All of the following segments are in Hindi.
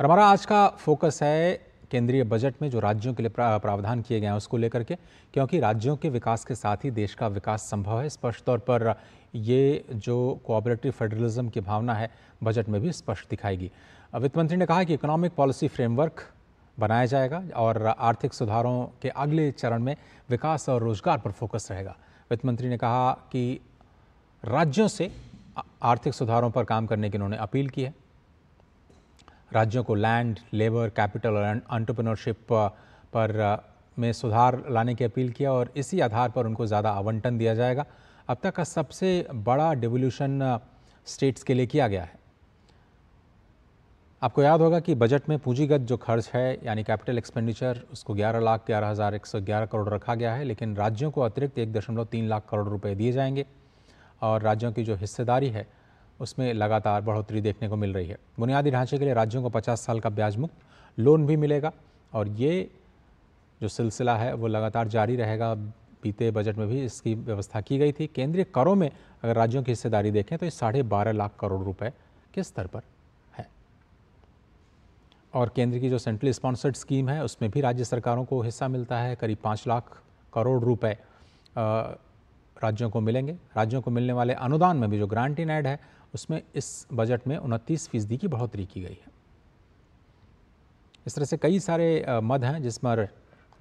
और हमारा आज का फोकस है केंद्रीय बजट में जो राज्यों के लिए प्रावधान किए गए हैं उसको लेकर के, क्योंकि राज्यों के विकास के साथ ही देश का विकास संभव है। स्पष्ट तौर पर ये जो कोऑपरेटिव फेडरलिज्म की भावना है, बजट में भी स्पष्ट दिखाएगी। वित्त मंत्री ने कहा कि इकोनॉमिक पॉलिसी फ्रेमवर्क बनाया जाएगा और आर्थिक सुधारों के अगले चरण में विकास और रोज़गार पर फोकस रहेगा। वित्त मंत्री ने कहा कि राज्यों से आर्थिक सुधारों पर काम करने की उन्होंने अपील की है। राज्यों को लैंड लेबर कैपिटल और एंटरप्रेन्योरशिप पर में सुधार लाने की अपील किया और इसी आधार पर उनको ज़्यादा आवंटन दिया जाएगा। अब तक का सबसे बड़ा डिवोल्यूशन स्टेट्स के लिए किया गया है। आपको याद होगा कि बजट में पूंजीगत जो खर्च है, यानी कैपिटल एक्सपेंडिचर उसको ग्यारह लाख, ग्यारह हज़ार एक सौ ग्यारह करोड़ रखा गया है, लेकिन राज्यों को अतिरिक्त एक दशमलव तीन लाख करोड़ रुपए दिए जाएँगे। और राज्यों की जो हिस्सेदारी है उसमें लगातार बढ़ोतरी देखने को मिल रही है। बुनियादी ढांचे के लिए राज्यों को 50 साल का ब्याज मुक्त लोन भी मिलेगा और ये जो सिलसिला है, वो लगातार जारी रहेगा। बीते बजट में भी इसकी व्यवस्था की गई थी। केंद्रीय करों में अगर राज्यों की हिस्सेदारी देखें तो ये साढ़े बारह लाख करोड़ रुपए के स्तर पर है। और केंद्र की जो सेंट्रल स्पॉन्सर्ड स्कीम है, उसमें भी राज्य सरकारों को हिस्सा मिलता है। करीब पाँच लाख करोड़ रुपए राज्यों को मिलेंगे। राज्यों को मिलने वाले अनुदान में भी जो ग्रांट इन एड है उसमें इस बजट में उनतीस फ़ीसदी की बढ़ोतरी की गई है। इस तरह से कई सारे मद हैं जिस पर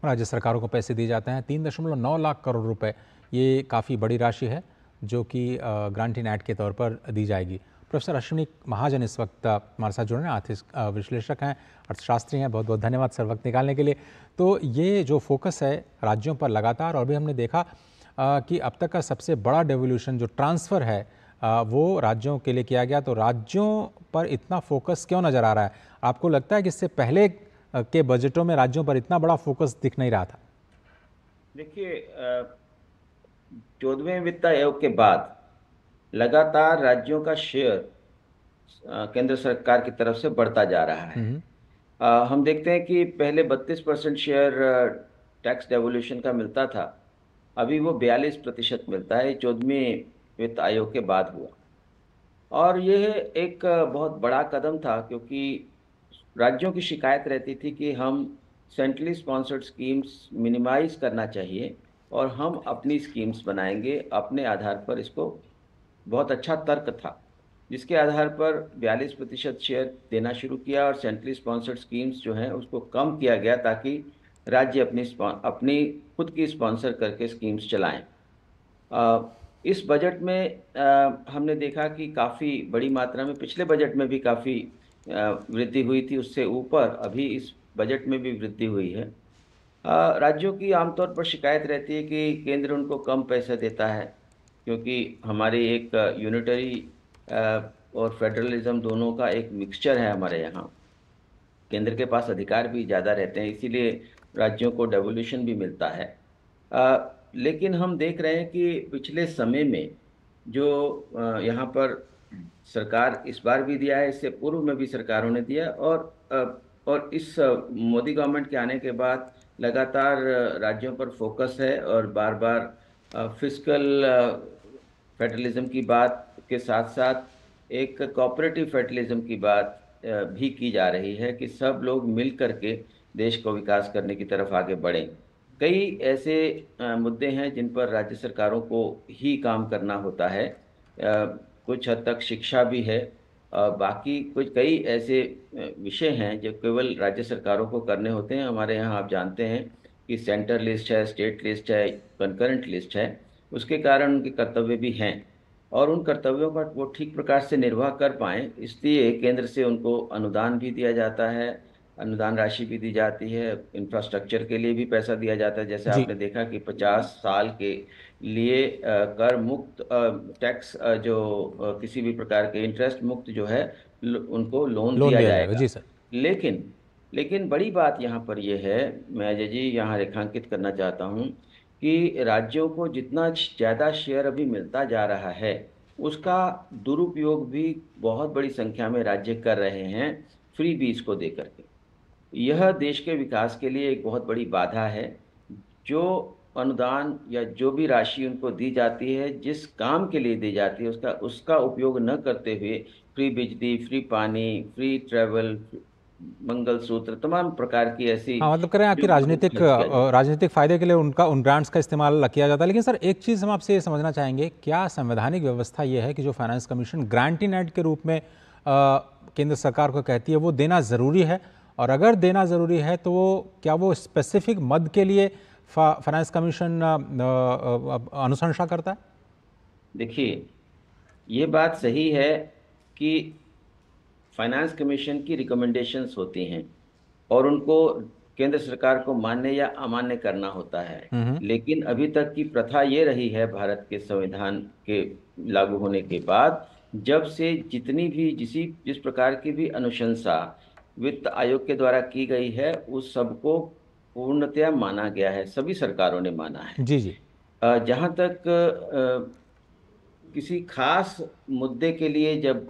राज्य सरकारों को पैसे दिए जाते हैं। तीन दशमलव नौ लाख करोड़ रुपए ये काफ़ी बड़ी राशि है, जो कि ग्रांट इन एड के तौर पर दी जाएगी। प्रोफेसर अश्विनी महाजन इस वक्त हमारे साथ जुड़े हैं, आर्थिक विश्लेषक हैं, अर्थशास्त्री हैं। बहुत बहुत धन्यवाद सर वक्त निकालने के लिए। तो ये जो फोकस है राज्यों पर लगातार, और भी हमने देखा कि अब तक का सबसे बड़ा डेवोल्यूशन जो ट्रांसफ़र है वो राज्यों के लिए किया गया तो राज्यों पर इतना फोकस क्यों नज़र आ रहा है? आपको लगता है कि इससे पहले के बजटों में राज्यों पर इतना बड़ा फोकस दिख नहीं रहा था? देखिए चौदहवें वित्त आयोग के बाद लगातार राज्यों का शेयर केंद्र सरकार की तरफ़ से बढ़ता जा रहा है। आ, हम देखते हैं कि पहले 32 परसेंट शेयर टैक्स डेवोल्यूशन का मिलता था अभी वो 42 प्रतिशत मिलता है। चौदहवें वित्त आयोग के बाद हुआ। और यह एक बहुत बड़ा कदम था, क्योंकि राज्यों की शिकायत रहती थी कि हम सेंट्रली स्पॉन्सर्ड स्कीम्स मिनिमाइज करना चाहिए और हम अपनी स्कीम्स बनाएँगे, अपने आधार पर इसको बहुत अच्छा तर्क था, जिसके आधार पर 42 प्रतिशत शेयर देना शुरू किया और सेंट्रली स्पॉन्सर्ड स्कीम्स जो हैं उसको कम किया गया ताकि राज्य अपनी अपनी खुद की स्पॉन्सर करके स्कीम्स चलाएँ। इस बजट में आ, हमने देखा कि काफ़ी बड़ी मात्रा में पिछले बजट में भी काफ़ी वृद्धि हुई थी उससे ऊपर अभी इस बजट में भी वृद्धि हुई है। राज्यों की आमतौर पर शिकायत रहती है कि केंद्र उनको कम पैसा देता है क्योंकि हमारी एक यूनिटरी और फेडरलिज्म दोनों का एक मिक्सचर है हमारे यहाँ। केंद्र के पास अधिकार भी ज़्यादा रहते हैं इसीलिए राज्यों को डेवोल्यूशन भी मिलता है। लेकिन हम देख रहे हैं कि पिछले समय में जो यहाँ पर सरकार इस बार भी दिया है, इससे पूर्व में भी सरकारों ने दिया और और इस मोदी गवर्नमेंट के आने के बाद लगातार राज्यों पर फोकस है और बार बार फ़िज़िकल फेडरलिज्म की बात के साथ साथ एक कोऑपरेटिव फेडरलिज्म की बात भी की जा रही है कि सब लोग मिल करके देश को विकास करने की तरफ़ आगे बढ़ें। कई ऐसे मुद्दे हैं जिन पर राज्य सरकारों को ही काम करना होता है। कुछ हद तक शिक्षा भी है बाकी कुछ कई ऐसे विषय हैं जो केवल राज्य सरकारों को करने होते हैं। हमारे यहाँ आप जानते हैं कि सेंटर लिस्ट है, स्टेट लिस्ट है कंकरेंट लिस्ट है, उसके कारण उनके कर्तव्य भी हैं और उन कर्तव्यों का वो ठीक प्रकार से निर्वाह कर पाएँ, इसलिए केंद्र से उनको अनुदान भी दिया जाता है अनुदान राशि भी दी जाती है इंफ्रास्ट्रक्चर के लिए भी पैसा दिया जाता है। जैसे आपने देखा कि 50 साल के लिए कर मुक्त टैक्स जो किसी भी प्रकार के इंटरेस्ट मुक्त जो है उनको लोन, लोन दिया, दिया जाएगा। जी सर। लेकिन लेकिन बड़ी बात यहाँ पर यह है मैं अजय जी यहाँ रेखांकित करना चाहता हूँ कि राज्यों को जितना ज़्यादा शेयर अभी मिलता जा रहा है उसका दुरुपयोग भी बहुत बड़ी संख्या में राज्य कर रहे हैं फ्री बीज को दे करके यह देश के विकास के लिए एक बहुत बड़ी बाधा है। जो अनुदान या जो भी राशि उनको दी जाती है जिस काम के लिए दी जाती है उसका उसका उपयोग न करते हुए फ्री बिजली फ्री पानी फ्री ट्रैवल मंगलसूत्र तमाम प्रकार की ऐसी हाँ मतलब करें आपकी राजनीतिक राजनीतिक फ़ायदे के लिए उनका उन ब्रांड्स का इस्तेमाल किया जाता है। लेकिन सर एक चीज़ हम आपसे ये समझना चाहेंगे क्या संवैधानिक व्यवस्था ये है कि जो finance commission grant in aid के रूप में केंद्र सरकार को कहती है वो देना ज़रूरी है? और अगर देना ज़रूरी है तो वो क्या वो स्पेसिफिक मद के लिए फाइनेंस कमीशन अनुशंसा करता है? देखिए ये बात सही है कि फाइनेंस कमीशन की रिकमेंडेशंस होती हैं और उनको केंद्र सरकार को मान्य या अमान्य करना होता है। लेकिन अभी तक की प्रथा ये रही है भारत के संविधान के लागू होने के बाद जब से जितनी भी जिसी जिस प्रकार की भी अनुशंसा वित्त आयोग के द्वारा की गई है उस सबको पूर्णतया माना गया है सभी सरकारों ने माना है। जी जी। जहाँ तक किसी खास मुद्दे के लिए जब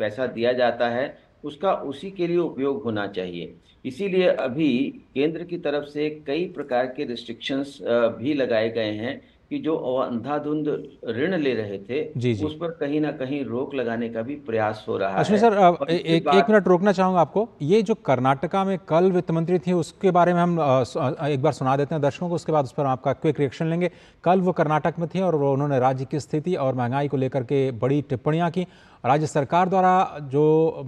पैसा दिया जाता है उसका उसी के लिए उपयोग होना चाहिए। इसीलिए अभी केंद्र की तरफ़ से कई प्रकार के रिस्ट्रिक्शंस भी लगाए गए हैं कि जो अंधाधुंध ऋण ले रहे थे जी जी। उस पर कहीं ना कहीं रोक लगाने का भी प्रयास हो रहा है। सर एक एक मिनट रोकना चाहूँगा आपको। ये जो कर्नाटका में कल वित्त मंत्री थी उसके बारे में हम एक बार सुना देते हैं दर्शकों को उसके बाद उस पर आपका क्विक रिएक्शन लेंगे। कल वो कर्नाटक में थी और उन्होंने राज्य की स्थिति और महँगाई को लेकर के बड़ी टिप्पणियाँ की। राज्य सरकार द्वारा जो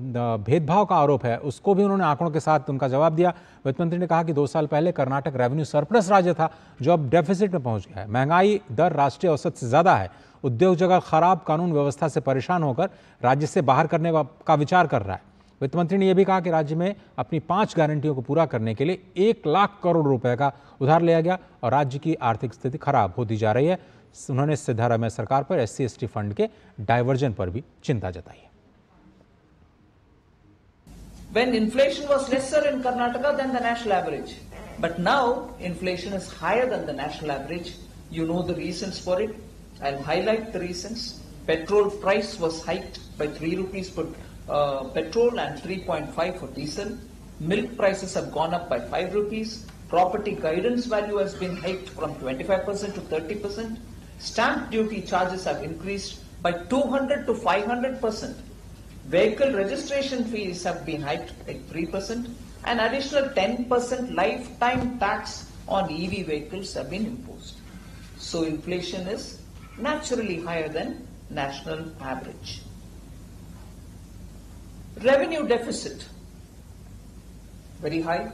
भेदभाव का आरोप है उसको भी उन्होंने आंकड़ों के साथ उनका जवाब दिया। वित्त मंत्री ने कहा कि दो साल पहले कर्नाटक रेवेन्यू सरप्लस राज्य था, जो अब डेफिसिट में पहुँच गया है। महँगाई दर राष्ट्रीय औसत से ज़्यादा है। उद्योग जगत खराब, कानून व्यवस्था से परेशान होकर राज्य से बाहर करने का विचार कर रहा है। वित्त मंत्री ने यह भी कहा कि राज्य में अपनी पाँच गारंटियों को पूरा करने के लिए एक लाख करोड़ रुपए का उधार लिया गया और राज्य की आर्थिक स्थिति खराब होती जा रही है। उन्होंने सिद्धारामैया सरकार पर एस सी फंड के डायवर्जन पर भी चिंता जताई है। When inflation was lesser in Karnataka than the national average, but now inflation is higher than the national average. You know the reasons for it. I'll highlight the reasons. Petrol price was hiked by 3 rupees per uh, petrol and 3.5 for diesel. Milk prices have gone up by 5 rupees. Property guidance value has been hiked from 25% to 30%. Stamp duty charges have increased by 200 to 500 percent. Vehicle registration fees have been hiked by 3 percent. and additional 10 percent lifetime tax on EV vehicles have been imposed. So inflation is naturally higher than national average. Revenue deficit, very high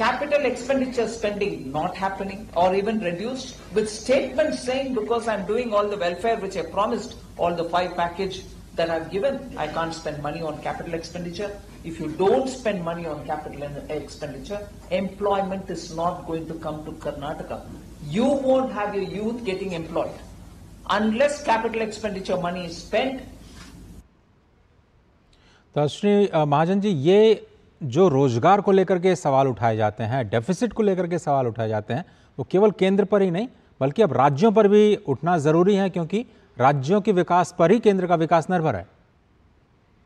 capital expenditure spending not happening or even reduced with statements saying because I'm doing all the welfare which I promised, all the five package that I've given, I can't spend money on capital expenditure. If you don't spend money on capital expenditure, employment is not going to come to Karnataka. You won't have your youth getting employed. Unless capital expenditure money is spent. तो श्री महाजन जी ये जो रोज़गार को लेकर के सवाल उठाए जाते हैं डेफिसिट को लेकर के सवाल उठाए जाते हैं वो केवल केंद्र पर ही नहीं बल्कि अब राज्यों पर भी उठना ज़रूरी है क्योंकि राज्यों के विकास पर ही केंद्र का विकास निर्भर है।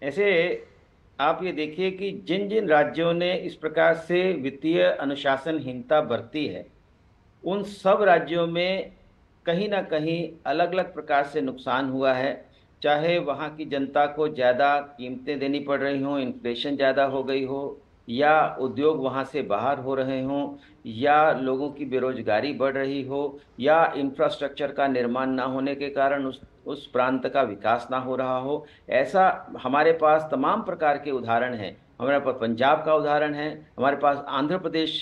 ऐसे आप ये देखिए कि जिन जिन राज्यों ने इस प्रकार से वित्तीय अनुशासनहीनता बरती है, उन सब राज्यों में कहीं ना कहीं अलग अलग प्रकार से नुकसान हुआ है। चाहे वहाँ की जनता को ज़्यादा कीमतें देनी पड़ रही हों, इन्फ्लेशन ज़्यादा हो गई हो या उद्योग वहाँ से बाहर हो रहे हों, या लोगों की बेरोजगारी बढ़ रही हो, या इंफ्रास्ट्रक्चर का निर्माण ना होने के कारण उस उस प्रांत का विकास ना हो रहा हो, ऐसा हमारे पास तमाम प्रकार के उदाहरण हैं। हमारे पास पंजाब का उदाहरण है, हमारे पास आंध्र प्रदेश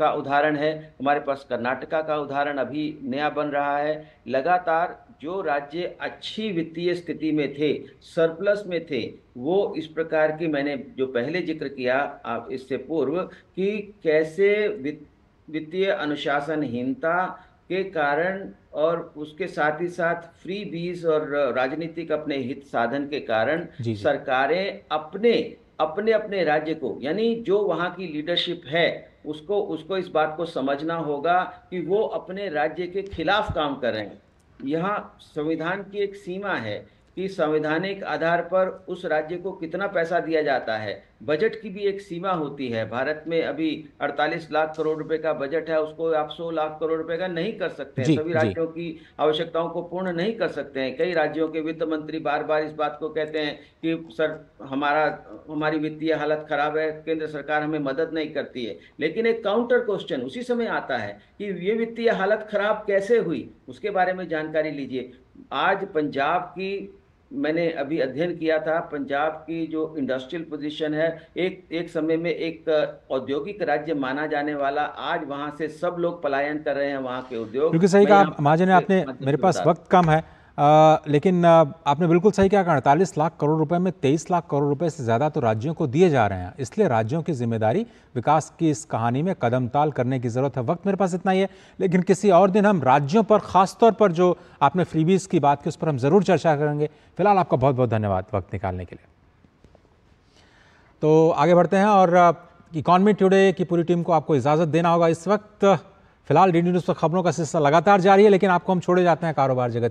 का उदाहरण है हमारे पास कर्नाटका का उदाहरण अभी नया बन रहा है। लगातार जो राज्य अच्छी वित्तीय स्थिति में थे सरप्लस में थे वो इस प्रकार की मैंने जो पहले ज़िक्र किया आप इससे पूर्व कि कैसे वित्तीय अनुशासनहीनता के कारण और उसके साथ ही साथ फ्री बीज और राजनीतिक अपने हित साधन के कारण सरकारें अपने अपने अपने राज्य को, यानी जो वहाँ की लीडरशिप है, उसको उसको इस बात को समझना होगा कि वो अपने राज्य के खिलाफ काम कर रहे हैं। यहाँ संविधान की एक सीमा है कि संवैधानिक आधार पर उस राज्य को कितना पैसा दिया जाता है बजट की भी एक सीमा होती है। भारत में अभी 48 लाख करोड़ रुपए का बजट है उसको आप 100 लाख करोड़ रुपए का नहीं कर सकते हैं। सभी राज्यों की आवश्यकताओं को पूर्ण नहीं कर सकते हैं। कई राज्यों के वित्त मंत्री बार बार इस बात को कहते हैं कि सर हमारा हमारी वित्तीय हालत खराब है केंद्र सरकार हमें मदद नहीं करती है। लेकिन एक काउंटर क्वेश्चन उसी समय आता है कि ये वित्तीय हालत खराब कैसे हुई? उसके बारे में जानकारी लीजिए। आज पंजाब की मैंने अभी अध्ययन किया था पंजाब की जो इंडस्ट्रियल पोजीशन है एक एक समय में एक औद्योगिक राज्य माना जाने वाला आज वहाँ से सब लोग पलायन कर रहे हैं वहाँ के उद्योग। क्योंकि सही कहा महाजन आपने मेरे पास वक्त कम है। लेकिन आपने बिल्कुल सही कहा अड़तालीस लाख करोड़ रुपए में तेईस लाख करोड़ रुपए से ज़्यादा तो राज्यों को दिए जा रहे हैं। इसलिए राज्यों की ज़िम्मेदारी विकास की इस कहानी में कदम ताल करने की ज़रूरत है। वक्त मेरे पास इतना ही है, लेकिन किसी और दिन हम राज्यों पर, ख़ास तौर पर जो आपने फ्रीबीज की बात की, उस पर हम ज़रूर चर्चा करेंगे। फ़िलहाल आपका बहुत बहुत धन्यवाद वक्त निकालने के लिए। तो आगे बढ़ते हैं और इकॉनमी टुडे की पूरी टीम को आपको इजाज़त देना होगा इस वक्त। फ़िलहाल डी न्यूज़ पर खबरों का सिलसिला लगातार जारी है, लेकिन आपको हम छोड़े जाते हैं कारोबार जगत।